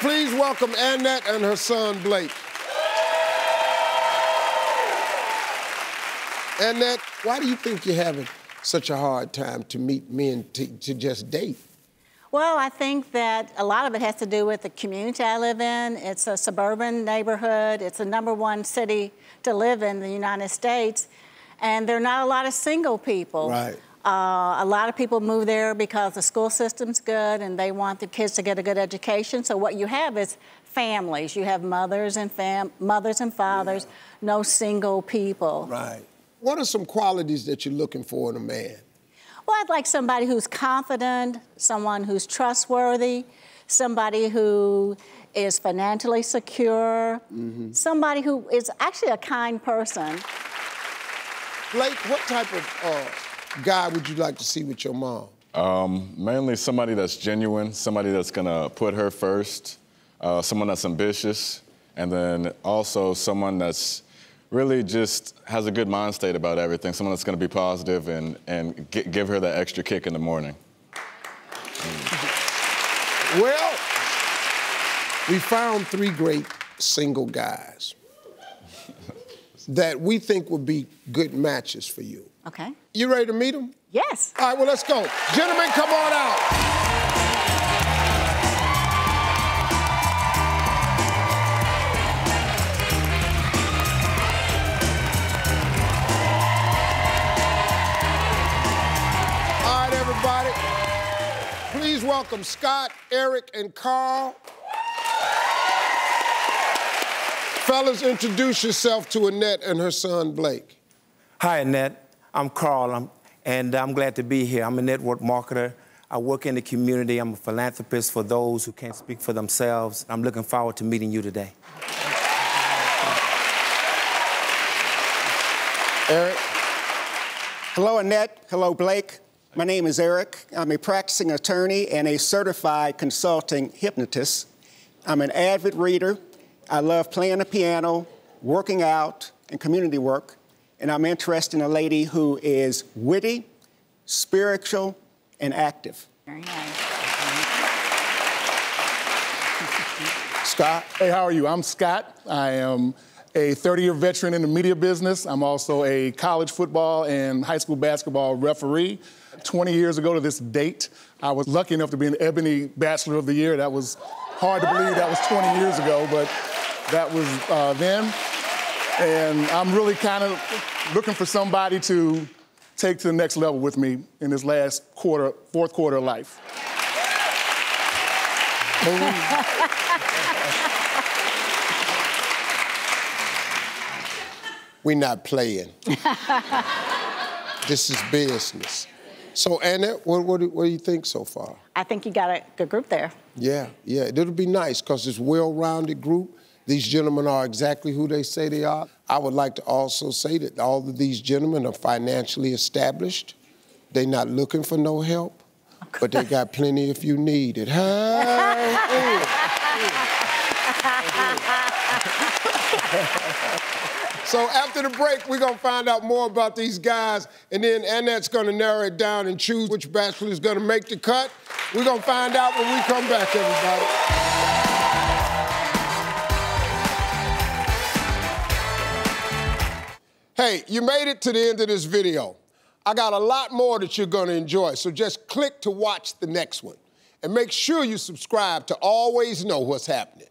please welcome Annette and her son, Blake. Annette, why do you think you're having such a hard time to meet men to, to just date? Well, I think that a lot of it has to do with the community I live in. It's a suburban neighborhood. It's the number one city to live in the United States. And there are not a lot of single people. Right. Uh, a lot of people move there because the school system's good and they want the kids to get a good education. So what you have is families. You have mothers and fam mothers and fathers, yeah. no single people. Right. What are some qualities that you're looking for in a man? Well, I'd like somebody who's confident, someone who's trustworthy, somebody who is financially secure, mm-hmm. somebody who is actually a kind person. Blake, what type of uh, guy would you like to see with your mom? Um, mainly somebody that's genuine, somebody that's gonna put her first, uh, someone that's ambitious, and then also someone that's really just has a good mind state about everything, someone that's going to be positive and, and give her that extra kick in the morning. Mm. Well, we found three great single guys that we think would be good matches for you. Okay. You ready to meet them? Yes. All right, well, let's go. Gentlemen, come on out. All right, everybody. Please welcome Scott, Eric, and Carl. Fellas, introduce yourself to Annette and her son, Blake. Hi, Annette. I'm Carl, I'm, and I'm glad to be here. I'm a network marketer. I work in the community. I'm a philanthropist for those who can't speak for themselves. I'm looking forward to meeting you today. Eric. Hello, Annette. Hello, Blake. My name is Eric. I'm a practicing attorney and a certified consulting hypnotist. I'm an avid reader. I love playing the piano, working out, and community work. And I'm interested in a lady who is witty, spiritual, and active. Very nice. Scott. Hey, how are you? I'm Scott. I am a 30 year veteran in the media business. I'm also a college football and high school basketball referee. 20 years ago to this date. I was lucky enough to be an Ebony Bachelor of the Year. That was hard to believe that was 20 years ago, but that was uh, then. And I'm really kind of looking for somebody to take to the next level with me in this last quarter, fourth quarter of life. We're not playing. this is business. So, Anna, what, what, what, do you think so far? I think you got a good group there. Yeah, yeah. It'll be nice because it's a well-rounded group. These gentlemen are exactly who they say they are. I would like to also say that all of these gentlemen are financially established. They're not looking for no help, but they got plenty if you need it. So after the break, we're gonna find out more about these guys, and then Annette's gonna narrow it down and choose which bachelor is gonna make the cut. We're gonna find out when we come back, everybody. Hey, you made it to the end of this video. I got a lot more that you're gonna enjoy, so just click to watch the next one. And make sure you subscribe to always know what's happening.